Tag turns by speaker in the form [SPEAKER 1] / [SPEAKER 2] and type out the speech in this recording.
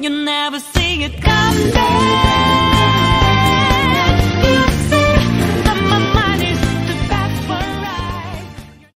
[SPEAKER 1] You never see it coming.